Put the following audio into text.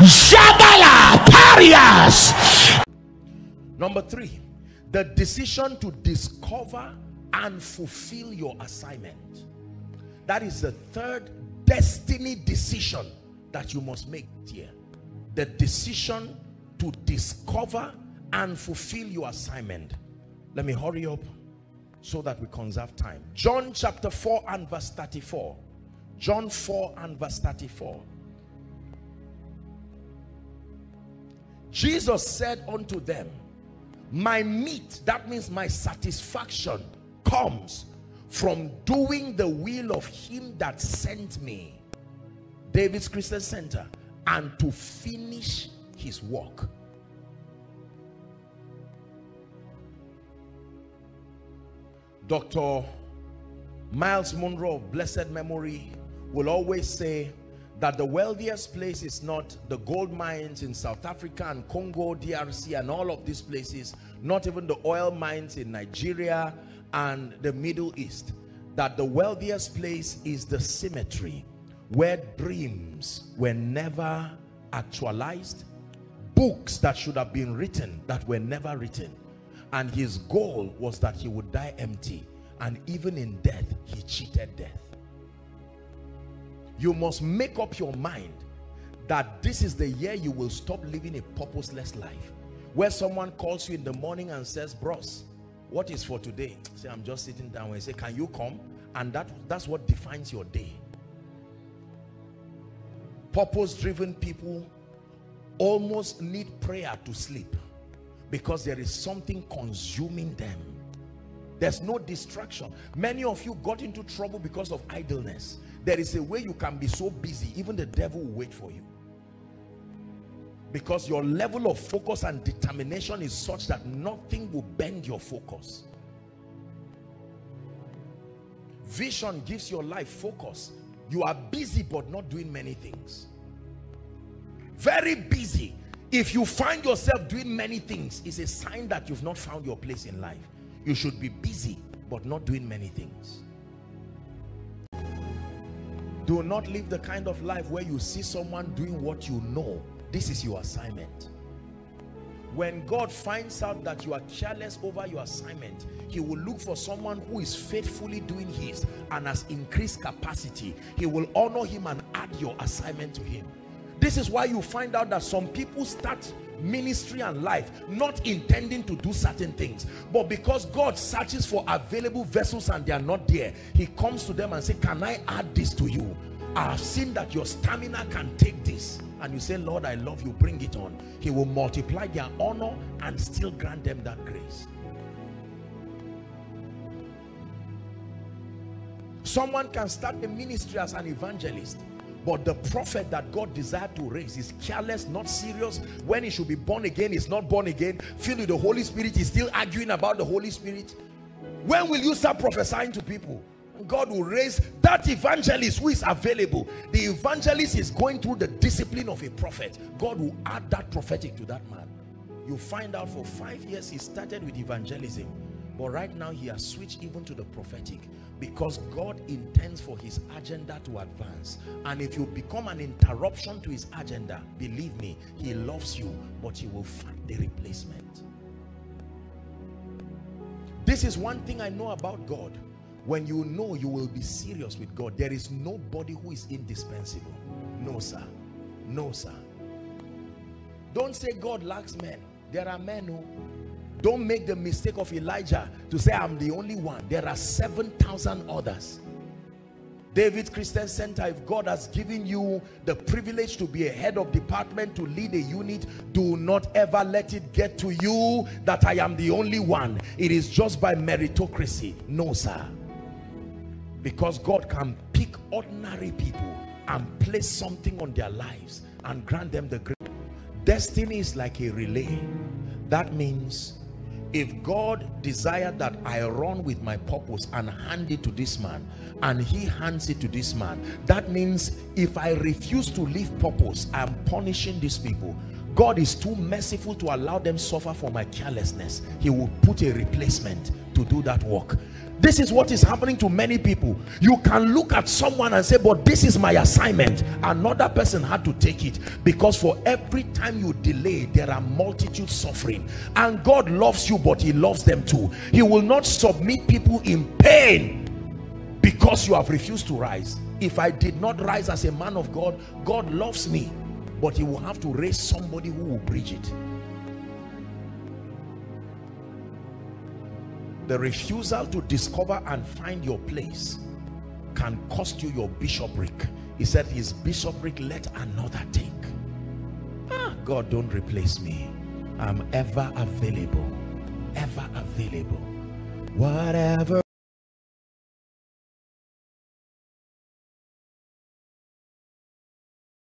Jagala Parias. Number three, the decision to discover and fulfill your assignment. That is the third destiny decision that you must make here. The decision to discover and fulfill your assignment. Let me hurry up so that we conserve time. John chapter 4 and verse 34. John 4 and verse 34. Jesus said unto them, My meat, that means my satisfaction, comes from doing the will of him that sent me. David's Christian Center. And to finish his work. Dr. Miles Munroe of blessed memory will always say that the wealthiest place is not the gold mines in South Africa and Congo, DRC and all of these places, not even the oil mines in Nigeria and the Middle East. That the wealthiest place is the cemetery where dreams were never actualized, books that should have been written that were never written. And his goal was that he would die empty. And even in death, he cheated death. You must make up your mind that this is the year you will stop living a purposeless life. Where someone calls you in the morning and says, bros, what is for today? Say, I'm just sitting down and say, can you come? And that, that's what defines your day. Purpose-driven people almost need prayer to sleep because there is something consuming them there's no distraction. Many of you got into trouble because of idleness. There is a way you can be so busy even the devil will wait for you. Because your level of focus and determination is such that nothing will bend your focus. Vision gives your life focus. You are busy but not doing many things. Very busy. If you find yourself doing many things it's a sign that you've not found your place in life you should be busy but not doing many things. Do not live the kind of life where you see someone doing what you know. This is your assignment. When God finds out that you are careless over your assignment he will look for someone who is faithfully doing his and has increased capacity. He will honor him and add your assignment to him. This is why you find out that some people start ministry and life not intending to do certain things. But because God searches for available vessels and they are not there he comes to them and say can I add this to you? I have seen that your stamina can take this. And you say Lord I love you. Bring it on. He will multiply their honor and still grant them that grace. Someone can start a ministry as an evangelist but the prophet that God desired to raise is careless, not serious. When he should be born again, he's not born again. Filled with the Holy Spirit, he's still arguing about the Holy Spirit. When will you start prophesying to people? God will raise that evangelist who is available. The evangelist is going through the discipline of a prophet. God will add that prophetic to that man. You find out for five years he started with evangelism. But right now he has switched even to the prophetic because God intends for his agenda to advance. And if you become an interruption to his agenda believe me he loves you but he will find the replacement. This is one thing I know about God. When you know you will be serious with God. There is nobody who is indispensable. No sir. No sir. Don't say God lacks men. There are men who don't make the mistake of Elijah to say I'm the only one. There are 7,000 others. David Christian Center, if God has given you the privilege to be a head of department, to lead a unit, do not ever let it get to you that I am the only one. It is just by meritocracy. No, sir. Because God can pick ordinary people and place something on their lives and grant them the great. Destiny is like a relay. That means if God desired that I run with my purpose and hand it to this man and he hands it to this man that means if I refuse to live purpose I'm punishing these people. God is too merciful to allow them suffer for my carelessness. He will put a replacement to do that work. This is what is happening to many people. You can look at someone and say but this is my assignment. Another person had to take it because for every time you delay there are multitudes suffering. And God loves you but he loves them too. He will not submit people in pain because you have refused to rise. If I did not rise as a man of God God loves me but he will have to raise somebody who will bridge it the refusal to discover and find your place can cost you your bishopric. He said his bishopric let another take. Ah god don't replace me. I'm ever available. Ever available. Whatever